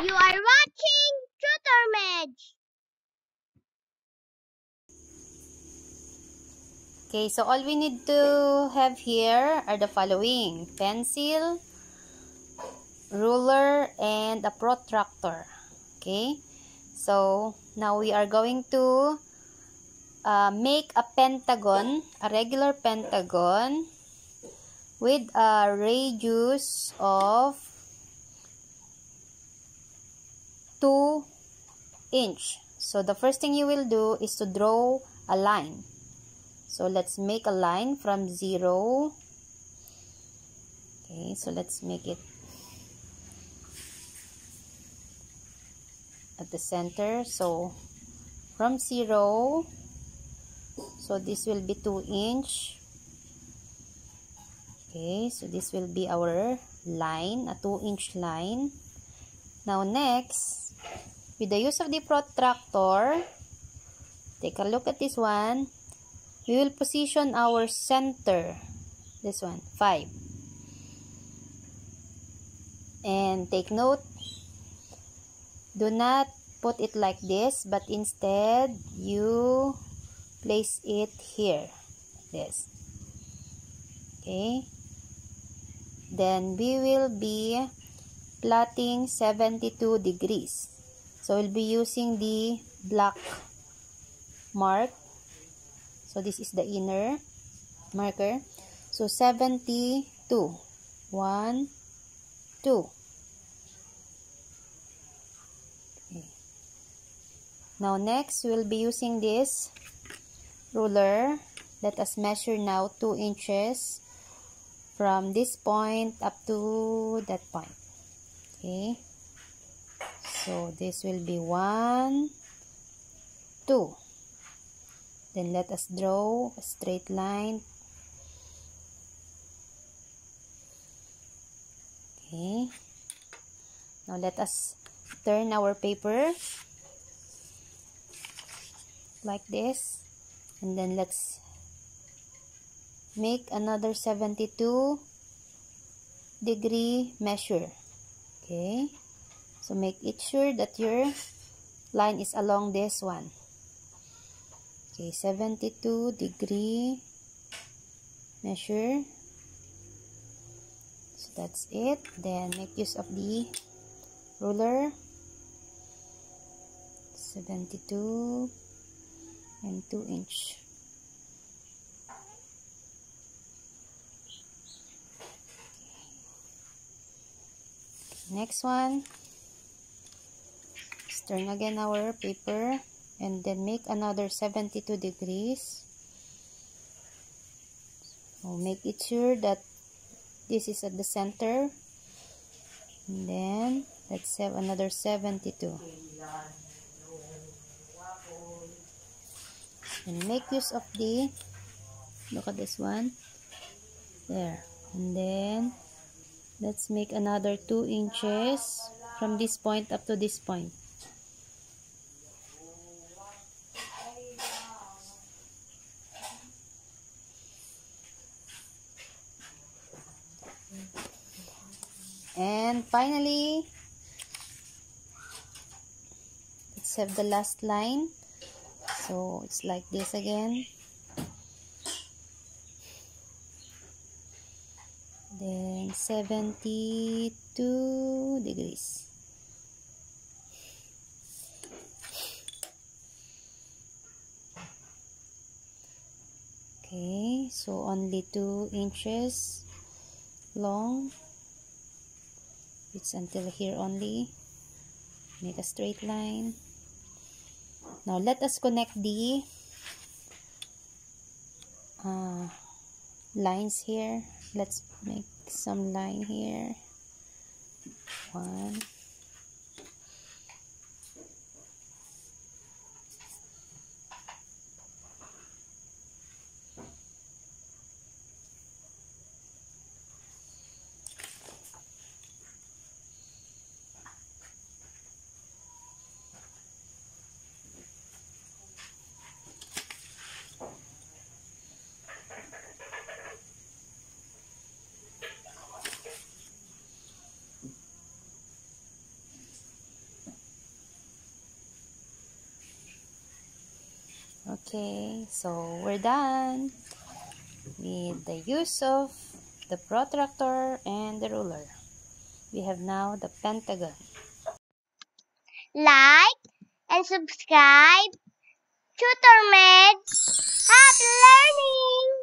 You are watching Tutor. Okay, so all we need to have here are the following. Pencil, ruler, and a protractor. Okay, so now we are going to uh, make a pentagon, a regular pentagon with a radius of 2 inch. So the first thing you will do is to draw a line. So let's make a line from 0. Okay, so let's make it at the center. So from 0, so this will be 2 inch. Okay, so this will be our line, a 2 inch line. Now next, with the use of the protractor, take a look at this one. We will position our center, this one, 5. And take note, do not put it like this, but instead, you place it here, this. Okay. Then, we will be plotting 72 degrees. So, we'll be using the black mark. So, this is the inner marker. So, 72. 1, 2. Okay. Now, next, we'll be using this ruler. Let us measure now 2 inches from this point up to that point okay. So this will be one two. Then let us draw a straight line. Okay. Now let us turn our paper like this. And then let's make another 72 degree measure okay? So make it sure that your line is along this one. Okay 72 degree measure. So that's it. Then make use of the ruler. 72 and 2 inch next one. Turn again our paper and then make another 72 degrees. Make it sure that this is at the center. And then let's have another 72 and make use of the look at this one. There. And then let's make another 2 inches from this point up to this point. And finally let's have the last line. So it's like this again then 72 degrees. Okay so only 2 inches long. It's until here only. Make a straight line. Now let us connect the uh, lines here. Let's make some line here. One Okay, so we're done with the use of the protractor and the ruler. We have now the pentagon. Like and subscribe. Tutor Mej. Happy learning!